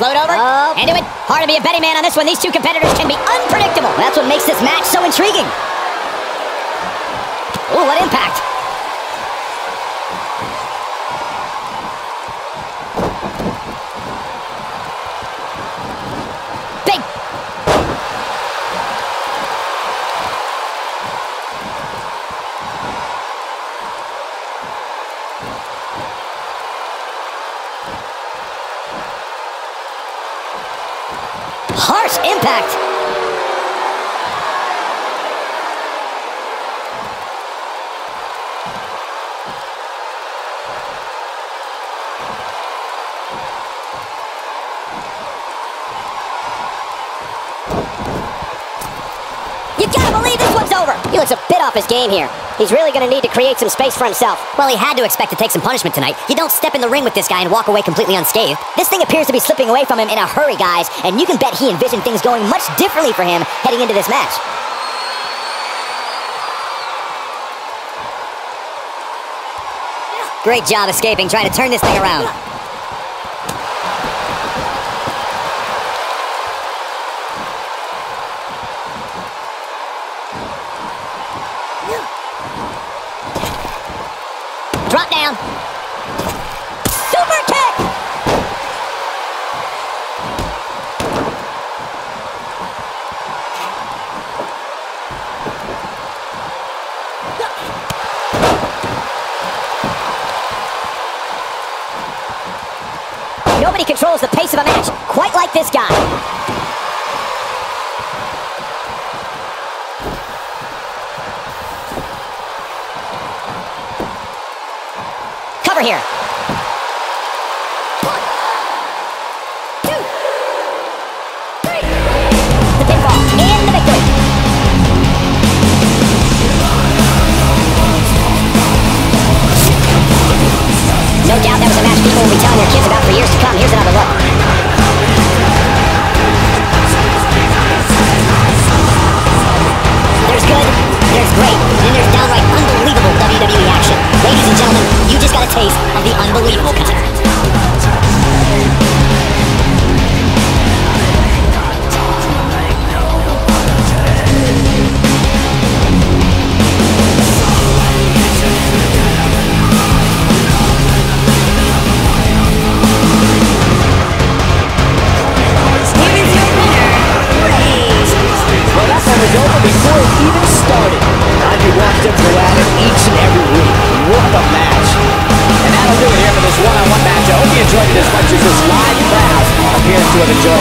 Float over. Oh. Into it. Hard to be a betting man on this one. These two competitors can be unpredictable. That's what makes this match so intriguing. Ooh, what impact. Harsh impact. You gotta believe over. He looks a bit off his game here. He's really gonna need to create some space for himself. Well, he had to expect to take some punishment tonight. You don't step in the ring with this guy and walk away completely unscathed. This thing appears to be slipping away from him in a hurry, guys, and you can bet he envisioned things going much differently for him heading into this match. Great job escaping, trying to turn this thing around. Down. Super kick! Nobody controls the pace of a match quite like this guy. Cover here. One, two, three. The pinfall and the victory. No doubt that was a match people will be telling their kids about for years to come. Here's another look. Unbelievable And that'll do